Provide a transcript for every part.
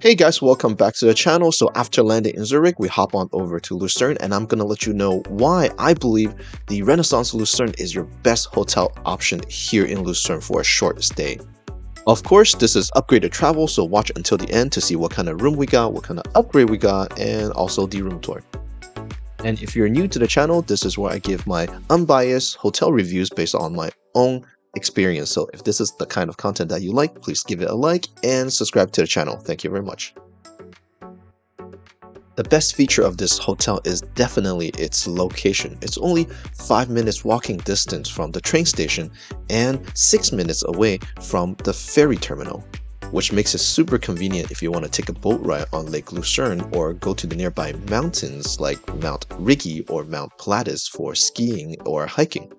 Hey guys, welcome back to the channel. So after landing in Zurich, we hop on over to Lucerne and I'm gonna let you know why I believe the Renaissance Lucerne is your best hotel option here in Lucerne for a short stay. Of course, this is upgraded travel, so watch until the end to see what kind of room we got, what kind of upgrade we got, and also the room tour. And if you're new to the channel, this is where I give my unbiased hotel reviews based on my own experience. So if this is the kind of content that you like, please give it a like and subscribe to the channel. Thank you very much. The best feature of this hotel is definitely its location. It's only 5 minutes walking distance from the train station and 6 minutes away from the ferry terminal, which makes it super convenient if you want to take a boat ride on Lake Lucerne or go to the nearby mountains like Mount Rigi or Mount Pilatus for skiing or hiking.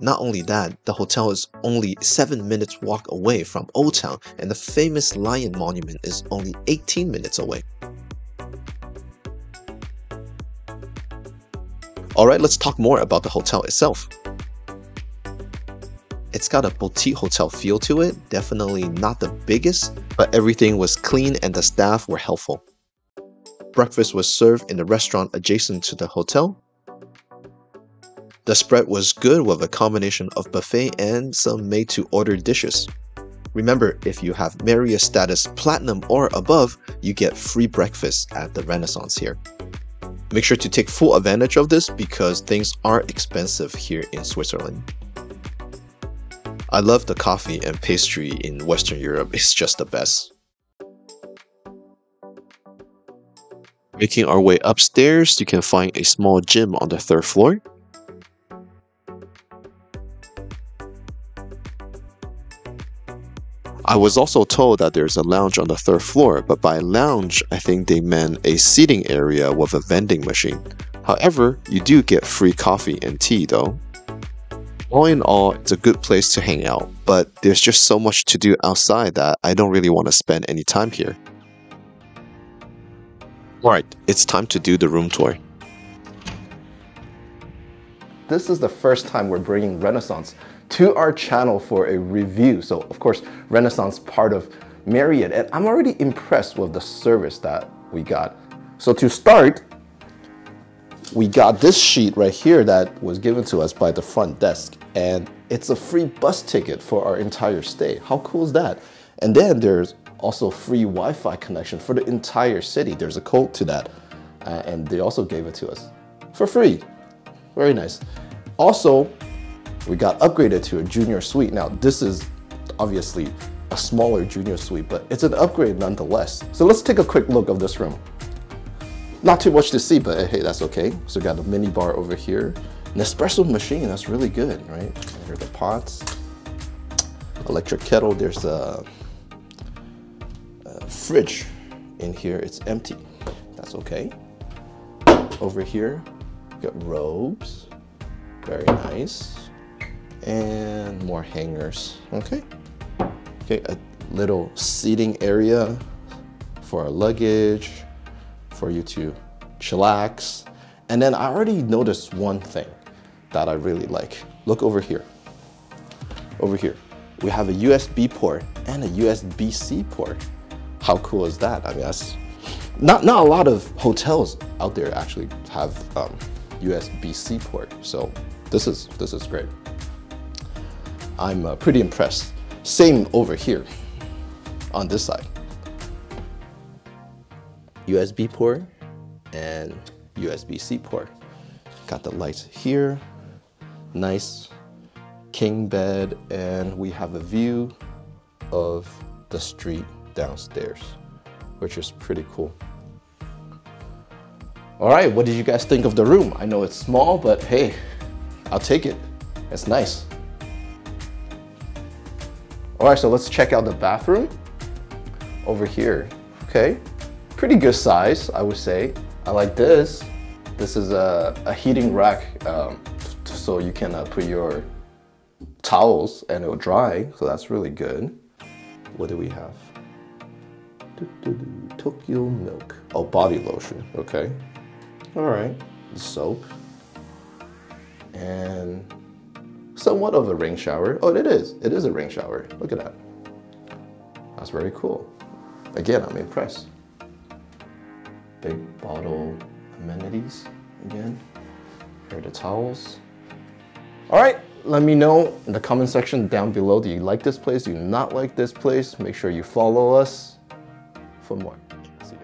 Not only that, the hotel is only 7 minutes walk away from Old Town and the famous Lion Monument is only 18 minutes away. Alright, let's talk more about the hotel itself. It's got a boutique hotel feel to it, definitely not the biggest, but everything was clean and the staff were helpful. Breakfast was served in the restaurant adjacent to the hotel, the spread was good with a combination of buffet and some made to order dishes. Remember, if you have Marriott status Platinum or above, you get free breakfast at the Renaissance here. Make sure to take full advantage of this because things are expensive here in Switzerland. I love the coffee and pastry in Western Europe, it's just the best. Making our way upstairs, you can find a small gym on the third floor. I was also told that there's a lounge on the third floor, but by lounge, I think they meant a seating area with a vending machine. However, you do get free coffee and tea though. All in all, it's a good place to hang out, but there's just so much to do outside that I don't really want to spend any time here. Alright, it's time to do the room tour. This is the first time we're bringing Renaissance to our channel for a review. So of course, Renaissance part of Marriott, and I'm already impressed with the service that we got. So to start, we got this sheet right here that was given to us by the front desk, and it's a free bus ticket for our entire stay. How cool is that? And then there's also free Wi-Fi connection for the entire city. There's a code to that, uh, and they also gave it to us for free. Very nice. Also, we got upgraded to a junior suite. Now, this is obviously a smaller junior suite, but it's an upgrade nonetheless. So let's take a quick look of this room. Not too much to see, but hey, that's okay. So got a mini bar over here. An espresso machine, that's really good, right? Here are the pots. Electric kettle, there's a, a fridge in here. It's empty. That's okay. Over here, got robes. Very nice and more hangers. Okay. Okay, a little seating area for our luggage, for you to chillax. And then I already noticed one thing that I really like. Look over here. Over here, we have a USB port and a USB-C port. How cool is that? I mean, that's not, not a lot of hotels out there actually have um, USB-C port. So this is, this is great. I'm uh, pretty impressed. Same over here on this side. USB port and USB-C port. Got the lights here. Nice king bed and we have a view of the street downstairs, which is pretty cool. All right, what did you guys think of the room? I know it's small, but hey, I'll take it. It's nice. All right, so let's check out the bathroom over here. Okay, pretty good size, I would say. I like this. This is a, a heating rack, um, so you can uh, put your towels and it'll dry, so that's really good. What do we have? Tokyo milk. Oh, body lotion, okay. All right, soap. And somewhat of a rain shower. Oh, it is. It is a rain shower. Look at that. That's very cool. Again, I'm impressed. Big bottle amenities again. Here are the towels. All right, let me know in the comment section down below. Do you like this place? Do you not like this place? Make sure you follow us for more.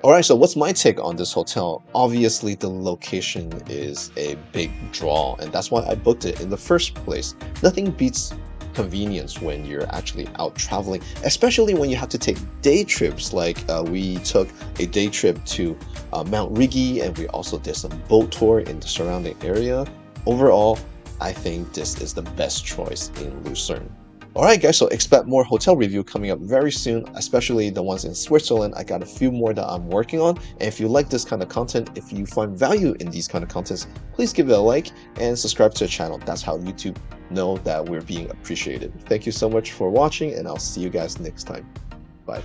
Alright, so what's my take on this hotel? Obviously, the location is a big draw, and that's why I booked it in the first place. Nothing beats convenience when you're actually out traveling, especially when you have to take day trips. Like uh, we took a day trip to uh, Mount Rigi, and we also did some boat tour in the surrounding area. Overall, I think this is the best choice in Lucerne. Alright guys, so expect more hotel review coming up very soon, especially the ones in Switzerland. I got a few more that I'm working on. And if you like this kind of content, if you find value in these kind of contents, please give it a like and subscribe to the channel. That's how YouTube know that we're being appreciated. Thank you so much for watching and I'll see you guys next time. Bye.